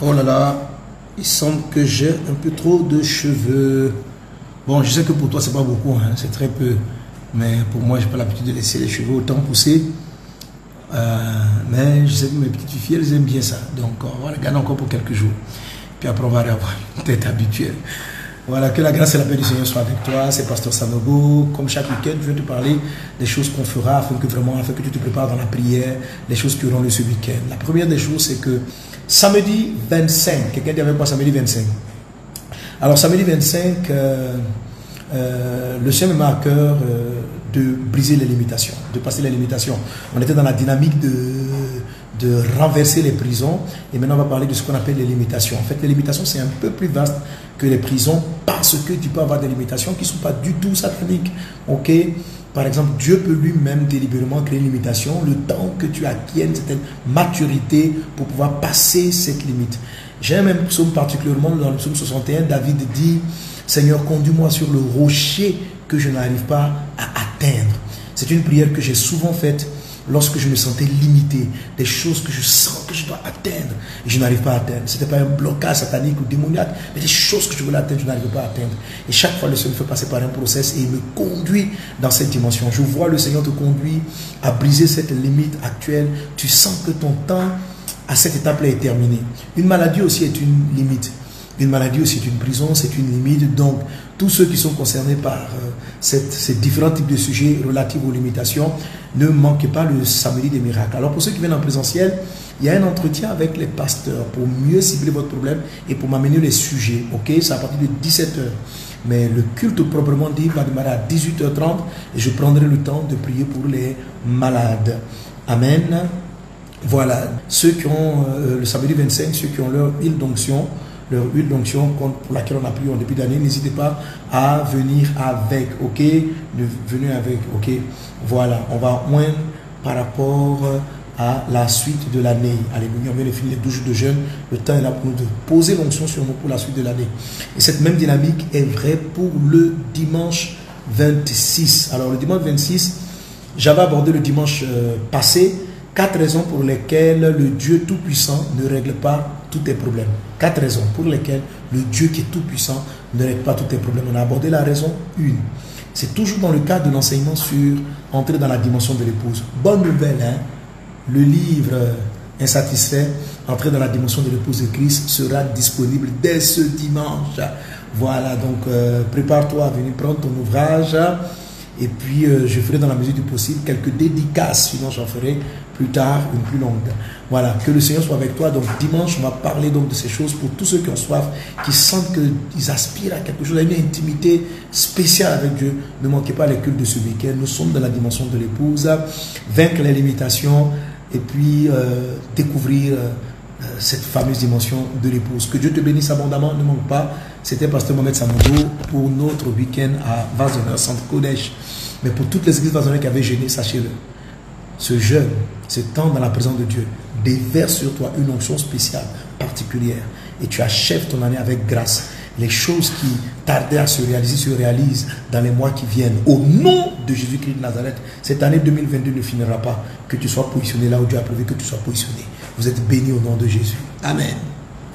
Oh là là, il semble que j'ai un peu trop de cheveux. Bon, je sais que pour toi, c'est pas beaucoup, hein, c'est très peu. Mais pour moi, j'ai pas l'habitude de laisser les cheveux autant pousser. Euh, mais je sais que mes petites filles, elles aiment bien ça. Donc, on va garder encore pour quelques jours. Puis après, on va avoir une tête habituelle. Voilà, que la grâce et la paix du Seigneur soient avec toi. C'est Pasteur Sanogo. Comme chaque week-end, je vais te parler des choses qu'on fera afin que vraiment, afin que tu te prépares dans la prière, les choses qui auront lieu ce week-end. La première des choses, c'est que samedi 25, quelqu'un dit avec moi samedi 25. Alors, samedi 25, euh, euh, le Seigneur me met à cœur euh, de briser les limitations, de passer les limitations. On était dans la dynamique de, de renverser les prisons et maintenant on va parler de ce qu'on appelle les limitations. En fait, les limitations, c'est un peu plus vaste que les prisons parce que tu peux avoir des limitations qui ne sont pas du tout sataniques. Ok? Par exemple, Dieu peut lui-même délibérément créer une limitation le temps que tu acquières une certaine maturité pour pouvoir passer cette limite. J'aime un psaume particulièrement dans le psaume 61, David dit Seigneur, conduis-moi sur le rocher que je n'arrive pas à atteindre. C'est une prière que j'ai souvent faite lorsque je me sentais limité, des choses que je sens que je dois atteindre et je n'arrive pas à atteindre. Ce n'était pas un blocage satanique ou démoniaque, mais des choses que je voulais atteindre, je n'arrive pas à atteindre. Et chaque fois, le Seigneur me fait passer par un process et il me conduit dans cette dimension. Je vois le Seigneur te conduire à briser cette limite actuelle. Tu sens que ton temps à cette étape-là est terminé. Une maladie aussi est une limite. Une maladie aussi est une prison, c'est une limite. Donc, tous ceux qui sont concernés par euh, ces différents types de sujets relatifs aux limitations, ne manquez pas le samedi des miracles. Alors, pour ceux qui viennent en présentiel, il y a un entretien avec les pasteurs pour mieux cibler votre problème et pour m'amener les sujets. Ok, c'est à partir de 17h. Mais le culte proprement dit va démarrer à 18h30 et je prendrai le temps de prier pour les malades. Amen. Voilà, ceux qui ont euh, le samedi 25, ceux qui ont leur île d'onction, leur huile d'onction pour laquelle on a prié en début d'année, n'hésitez pas à venir avec, ok? Venez avec, ok? Voilà, on va moins par rapport à la suite de l'année. Alléluia, on vient de finir les 12 jours de jeûne. Le temps est là pour nous de poser l'onction sur nous pour la suite de l'année. Et cette même dynamique est vraie pour le dimanche 26. Alors, le dimanche 26, j'avais abordé le dimanche euh, passé quatre raisons pour lesquelles le Dieu Tout-Puissant ne règle pas tous tes problèmes. Quatre raisons pour lesquelles le Dieu qui est tout-puissant ne règle pas tous tes problèmes. On a abordé la raison une. C'est toujours dans le cadre de l'enseignement sur entrer dans la dimension de l'épouse. Bonne nouvelle, hein? le livre Insatisfait, entrer dans la dimension de l'épouse de Christ, sera disponible dès ce dimanche. Voilà, donc euh, prépare-toi à venir prendre ton ouvrage. Et puis, euh, je ferai dans la mesure du possible quelques dédicaces, sinon j'en ferai plus tard une plus longue. Voilà, que le Seigneur soit avec toi. Donc, dimanche, on va parler donc de ces choses pour tous ceux qui ont soif, qui sentent qu'ils aspirent à quelque chose, à une intimité spéciale avec Dieu. Ne manquez pas les cultes de ce week-end. Nous sommes dans la dimension de l'épouse, vaincre les limitations et puis euh, découvrir. Euh, cette fameuse dimension de l'épouse. Que Dieu te bénisse abondamment, ne manque pas. C'était Pasteur Mohamed Samoudou pour notre week-end à Vazonner, Centre Kodesh. Mais pour toutes les églises Vazonner qui avaient gêné, sachez-le, ce jeûne, ce temps dans la présence de Dieu, déverse sur toi une onction spéciale, particulière. Et tu achèves ton année avec grâce. Les choses qui tardaient à se réaliser se réalisent dans les mois qui viennent. Au nom de Jésus-Christ de Nazareth, cette année 2022 ne finira pas. Que tu sois positionné là où Dieu a prévu que tu sois positionné. Vous êtes bénis au nom de Jésus. Amen.